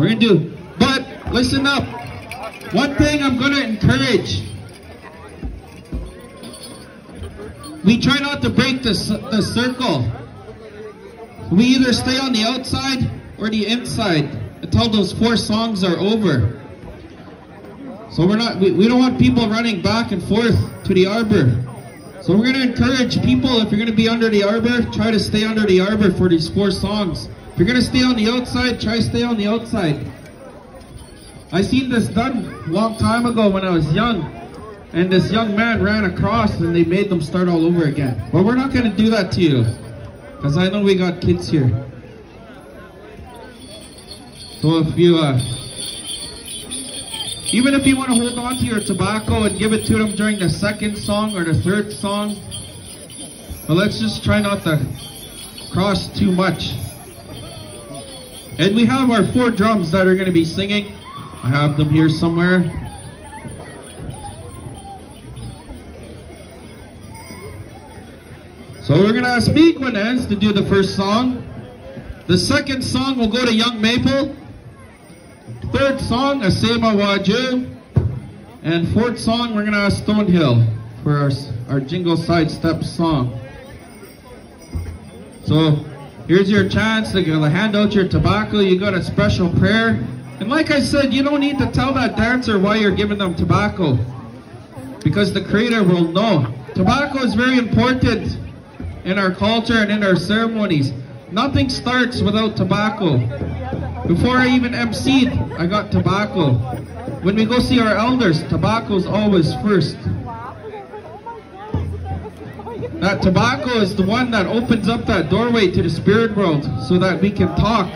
We're gonna do, but listen up. One thing I'm gonna encourage. We try not to break the, the circle. We either stay on the outside or the inside until those four songs are over. So we're not, we, we don't want people running back and forth to the arbor. So we're going to encourage people, if you're going to be under the arbor, try to stay under the arbor for these four songs. You're to stay on the outside, try stay on the outside. I seen this done a long time ago when I was young. And this young man ran across and they made them start all over again. But we're not to do that to you. Because I know we got kids here. So if you, uh, even if you want to hold on to your tobacco and give it to them during the second song or the third song, but let's just try not to cross too much. And we have our four drums that are going to be singing. I have them here somewhere. So we're going to ask Miguanez to do the first song. The second song will go to Young Maple. Third song, Asema Waju. And fourth song, we're going to ask Stonehill for our, our Jingle Sidestep song. So here's your chance to hand out your tobacco. You got a special prayer. And like I said, you don't need to tell that dancer why you're giving them tobacco. Because the creator will know. Tobacco is very important in our culture and in our ceremonies. Nothing starts without tobacco. Before I even emceed, I got tobacco. When we go see our elders, tobacco's always first. That tobacco is the one that opens up that doorway to the spirit world so that we can talk.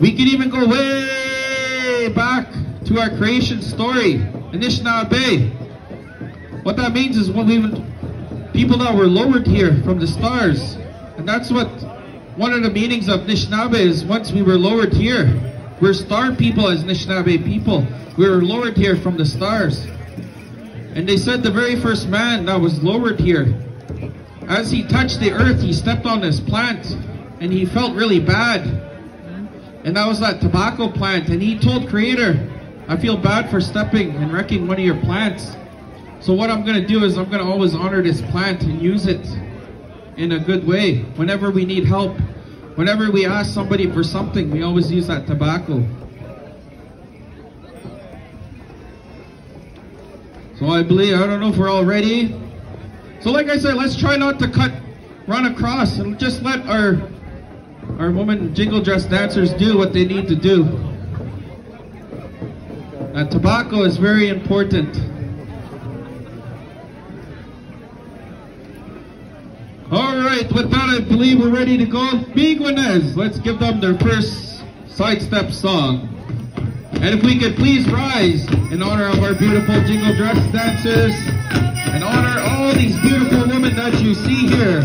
We can even go way back to our creation story, Anishinaabe. What that means is when we people that were lowered here from the stars. And that's what one of the meanings of Anishinaabe is once we were lowered here. We're star people as Anishinaabe people. We were lowered here from the stars. And they said the very first man that was lowered here, as he touched the earth, he stepped on this plant and he felt really bad. And that was that tobacco plant. And he told Creator, I feel bad for stepping and wrecking one of your plants. So what I'm going to do is I'm going to always honor this plant and use it in a good way. Whenever we need help, whenever we ask somebody for something, we always use that tobacco. So I believe, I don't know if we're all ready. So like I said, let's try not to cut, run across and just let our, our women jingle dress dancers do what they need to do. And tobacco is very important. All right, with that, I believe we're ready to go. Miguanez, let's give them their first sidestep song. And if we could please rise in honor of our beautiful jingle dress dancers and honor all these beautiful women that you see here.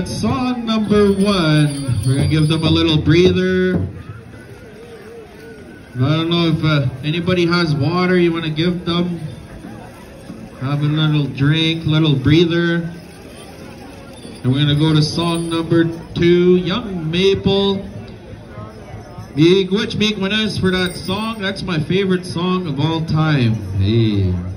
Song number one. We're gonna give them a little breather. I don't know if uh, anybody has water you want to give them. Have a little drink, little breather. And we're gonna go to song number two, Young Maple. Miigwech Miigwanes for that song. That's my favorite song of all time. Hey.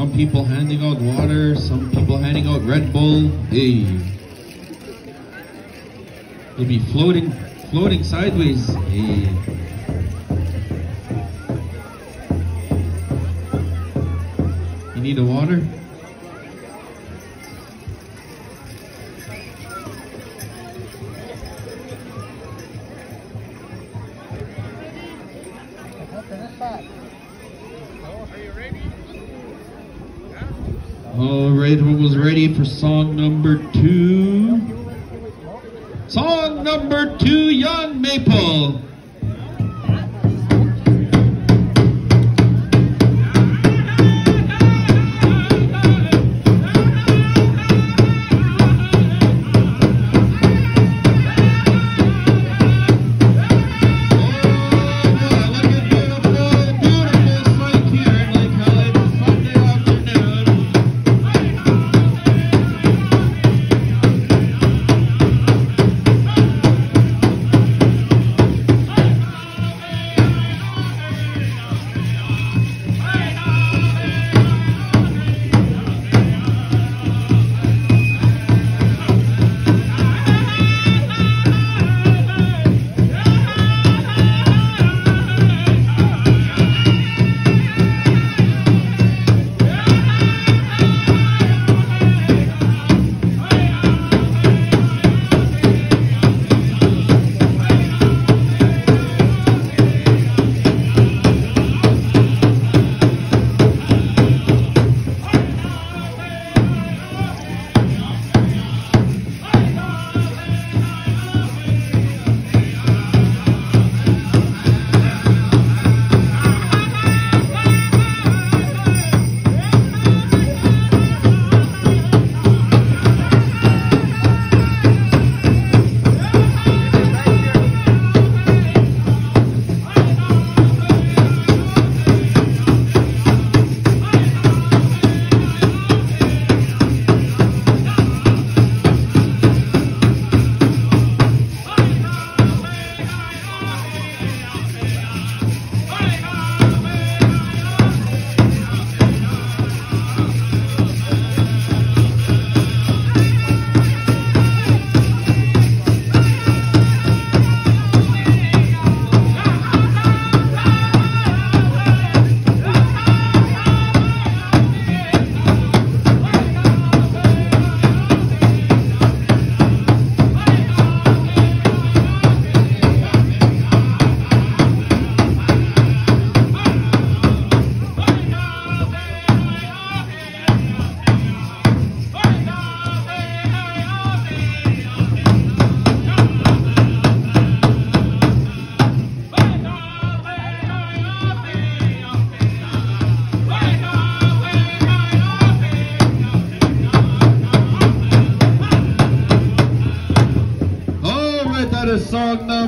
Some people handing out water, some people handing out Red Bull. Hey. They'll be floating floating sideways. Hey. Number two? Song number two, Young Maple.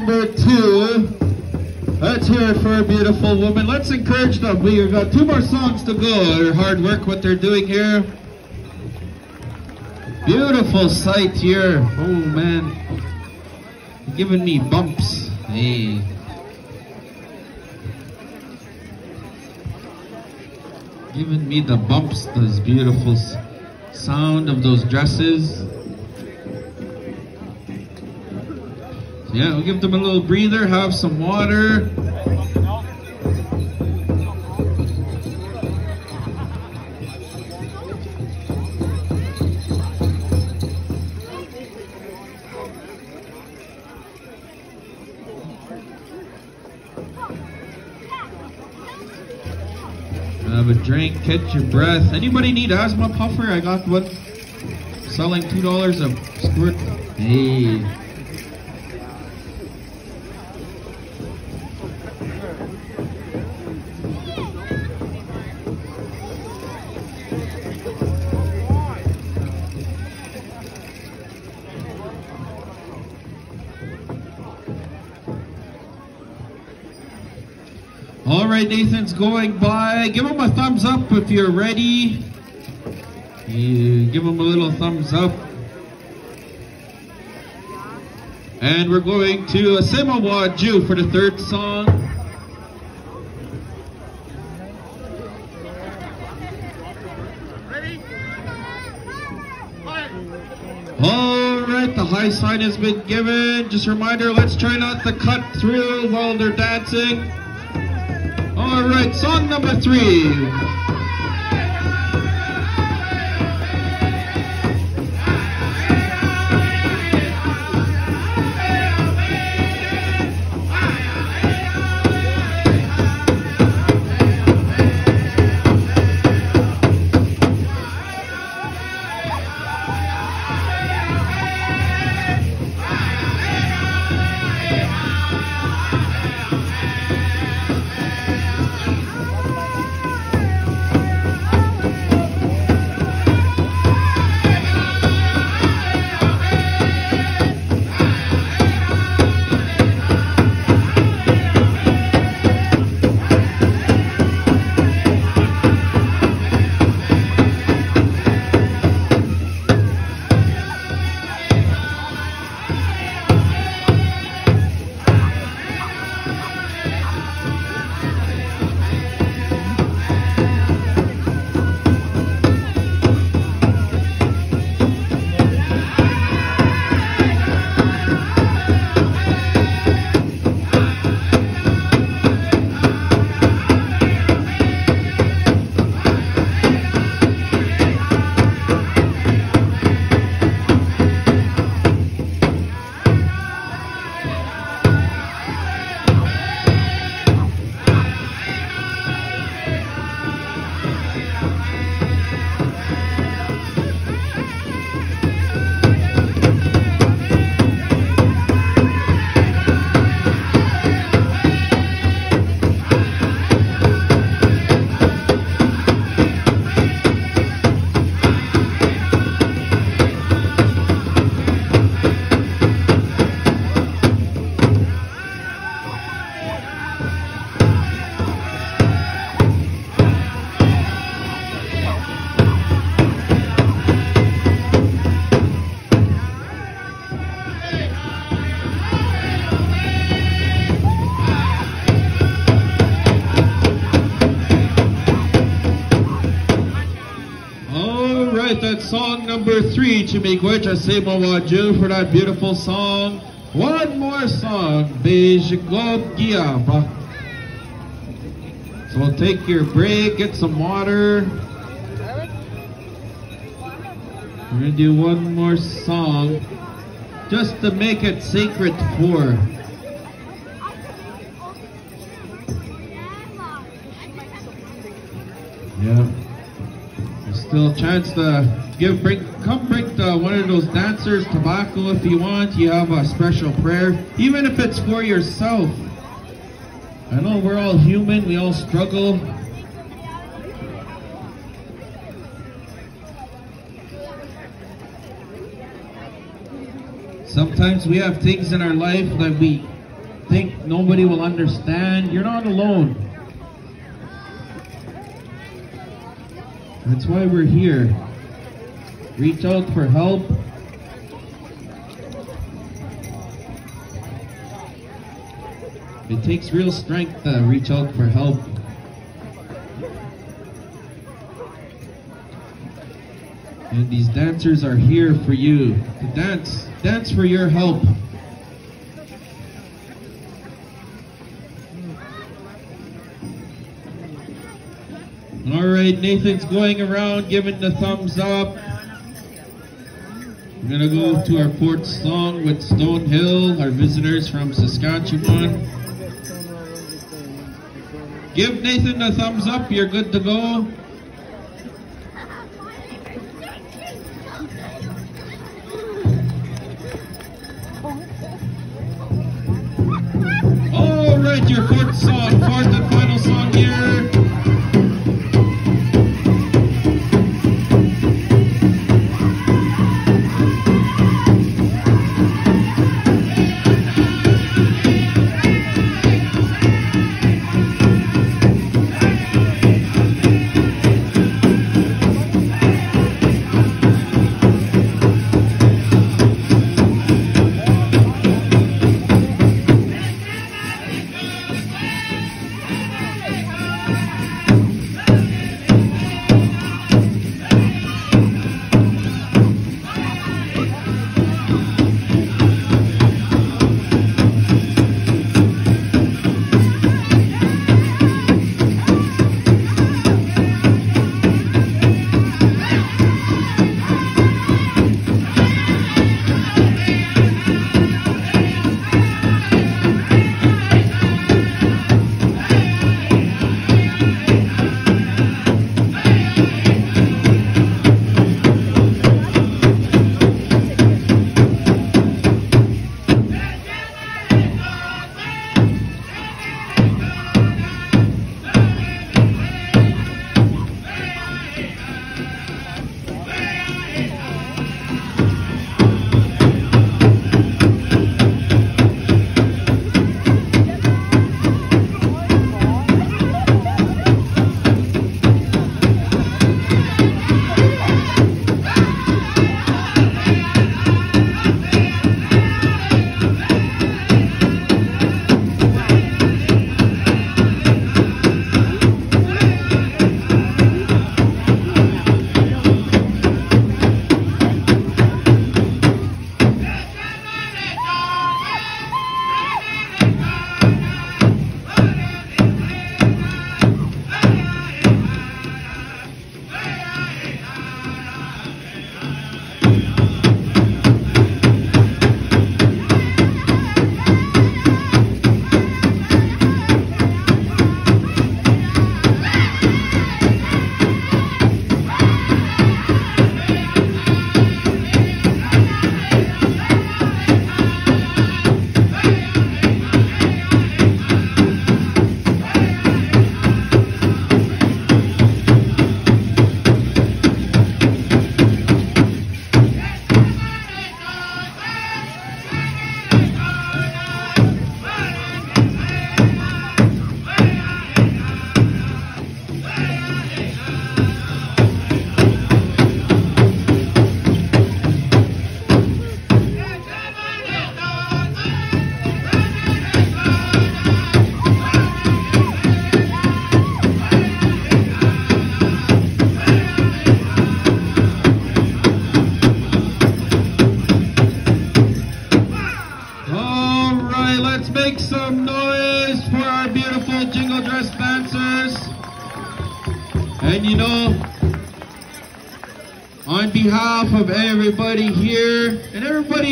Number two. Let's hear it for a beautiful woman. Let's encourage them. We've got two more songs to go. Their hard work, what they're doing here. Beautiful sight here. Oh man, giving me bumps. Hey. Giving me the bumps. Those beautiful sound of those dresses. Yeah, we'll give them a little breather, have some water. Have a drink, catch your breath. Anybody need asthma puffer? I got one selling $2 a squirt. Hey. Right, Nathan's going by. Give him a thumbs up if you're ready. Give him a little thumbs up. And we're going to Asema Waju for the third song. Ready? All right, the high sign has been given. Just a reminder, let's try not to cut through while they're dancing. All right, song number three. Number three, Chimigwecha Semawaju, for that beautiful song. One more song, Bejiglob Giaba. So we'll take your break, get some water. We're gonna do one more song, just to make it sacred for. Still a chance to give bring come bring the, one of those dancers tobacco if you want. You have a special prayer, even if it's for yourself. I know we're all human, we all struggle. Sometimes we have things in our life that we think nobody will understand. You're not alone. That's why we're here. Reach out for help. It takes real strength to reach out for help. And these dancers are here for you to dance. Dance for your help. Right, Nathan's going around giving the thumbs up. We're gonna go to our fourth song with Stonehill, our visitors from Saskatchewan. Give Nathan a thumbs up. You're good to go.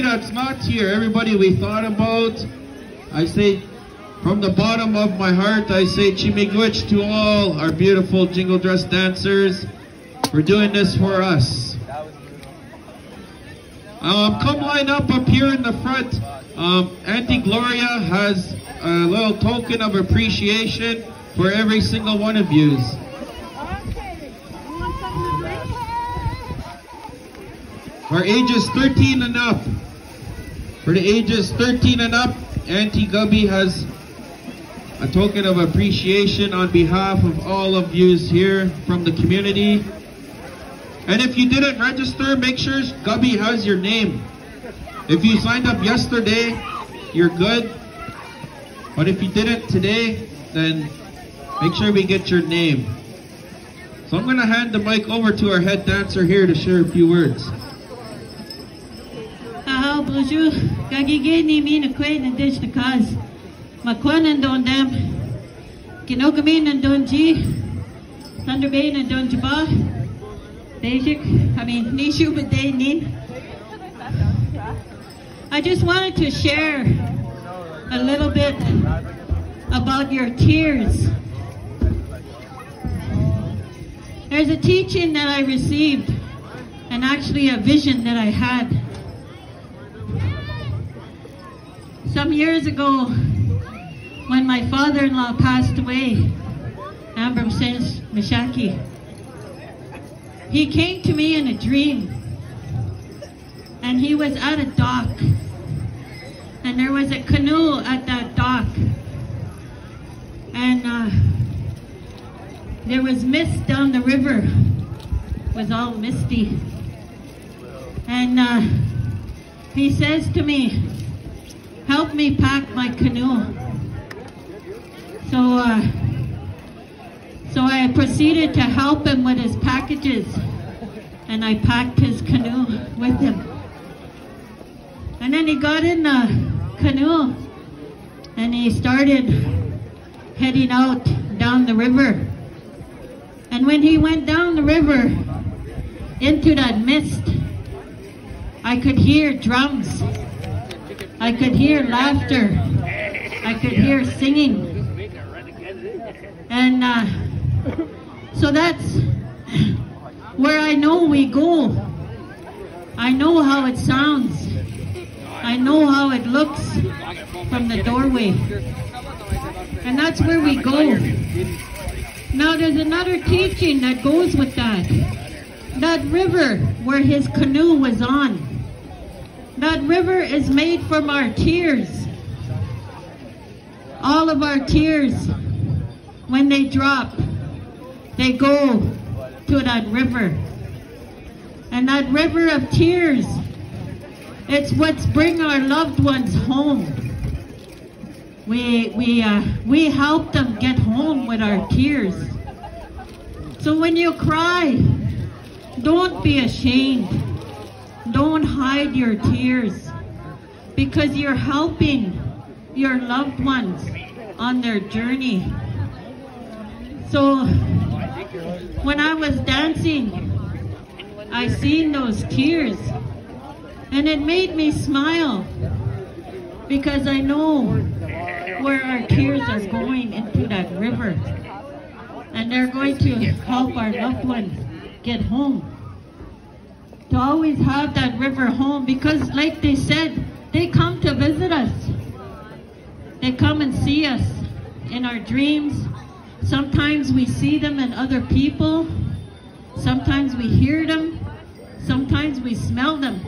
That's not here, everybody we thought about, I say from the bottom of my heart, I say Chimigwich to all our beautiful jingle dress dancers. We're doing this for us. Um, come line up up here in the front. Um, Auntie Gloria has a little token of appreciation for every single one of yous. For ages 13 and up. For the ages 13 and up, Auntie Gubby has a token of appreciation on behalf of all of yous here from the community. And if you didn't register, make sure Gubby has your name. If you signed up yesterday, you're good. But if you didn't today, then make sure we get your name. So I'm gonna hand the mic over to our head dancer here to share a few words. Ahau bonjour, dish kaz. And don don ji. Thunder Bay and don jaba. Basic, I mean, nishu but they nin. I just wanted to share a little bit about your tears There's a teaching that I received, and actually a vision that I had. Some years ago, when my father-in-law passed away, Ambrose Mishaki, he came to me in a dream, and he was at a dock, and there was a canoe at that dock, and uh, there was mist down the river. It was all misty. And uh, he says to me, help me pack my canoe. So, uh, so I proceeded to help him with his packages and I packed his canoe with him. And then he got in the canoe and he started heading out down the river. And when he went down the river into that mist, I could hear drums. I could hear laughter. I could hear singing. And uh, so that's where I know we go. I know how it sounds. I know how it looks from the doorway. And that's where we go. Now there's another teaching that goes with that. That river where his canoe was on. That river is made from our tears. All of our tears, when they drop, they go to that river. And that river of tears, it's what's bring our loved ones home. We, we, uh, we help them get home with our tears. So when you cry, don't be ashamed. Don't hide your tears because you're helping your loved ones on their journey. So when I was dancing, I seen those tears and it made me smile because I know where our tears are going into that river and they're going to help our loved ones get home to always have that river home because like they said, they come to visit us. They come and see us in our dreams. Sometimes we see them in other people. Sometimes we hear them. Sometimes we smell them.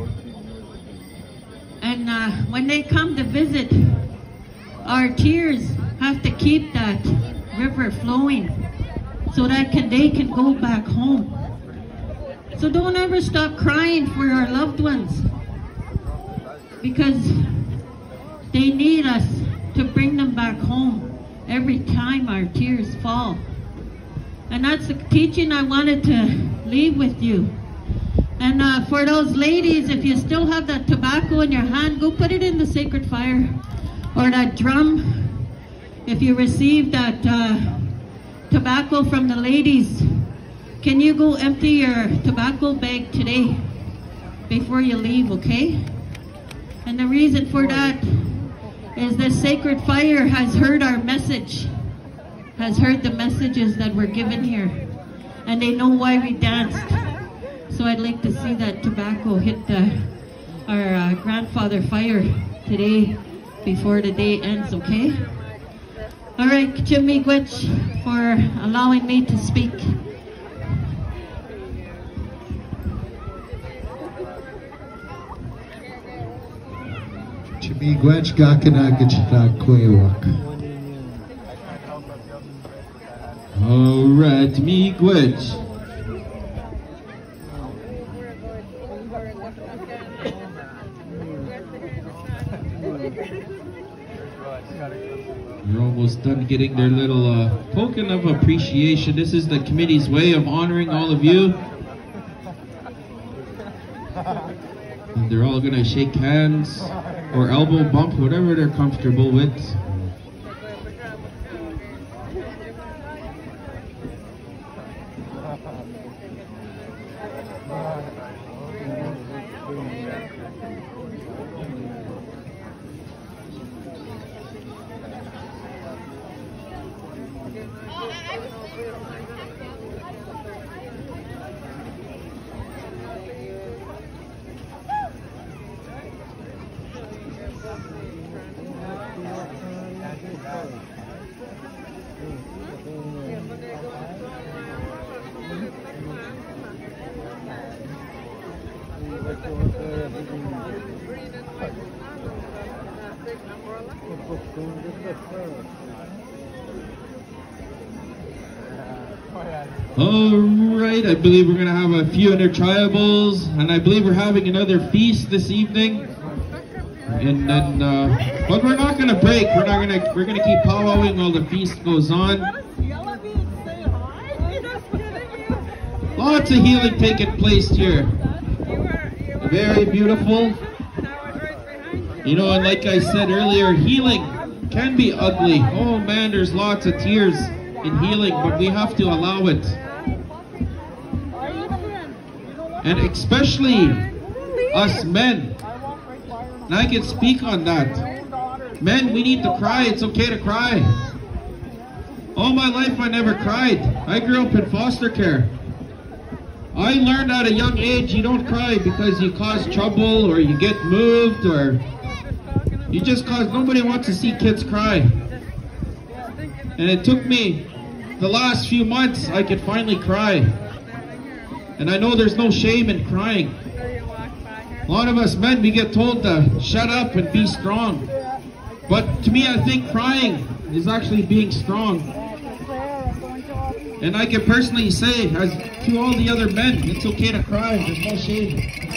And uh, when they come to visit, our tears have to keep that river flowing so that can, they can go back home. So don't ever stop crying for our loved ones because they need us to bring them back home every time our tears fall. And that's the teaching I wanted to leave with you. And uh, for those ladies, if you still have that tobacco in your hand, go put it in the sacred fire or that drum. If you received that uh, tobacco from the ladies, can you go empty your tobacco bag today before you leave, okay? And the reason for that is the sacred fire has heard our message, has heard the messages that were given here, and they know why we danced. So I'd like to see that tobacco hit the, our uh, grandfather fire today before the day ends, okay? All right, Chimigwich, for allowing me to speak. All right, miigwech. We're almost done getting their little uh, token of appreciation. This is the committee's way of honoring all of you. And they're all gonna shake hands or elbow bump, whatever they're comfortable with. Alright, I believe we're gonna have a few intertribals, and I believe we're having another feast this evening. And then, uh, but we're not gonna break. We're not gonna. We're gonna keep powwowing while the feast goes on. Lots of healing taking place here. Very beautiful. You know, and like I said earlier, healing can be ugly. Oh man, there's lots of tears in healing, but we have to allow it. And especially us men. And I can speak on that. Men, we need to cry. It's okay to cry. All my life I never cried. I grew up in foster care. I learned at a young age you don't cry because you cause trouble or you get moved or you just cause nobody wants to see kids cry. And it took me the last few months I could finally cry. And I know there's no shame in crying. A lot of us men, we get told to shut up and be strong. But to me, I think crying is actually being strong. And I can personally say, as to all the other men, it's okay to cry. There's no shame.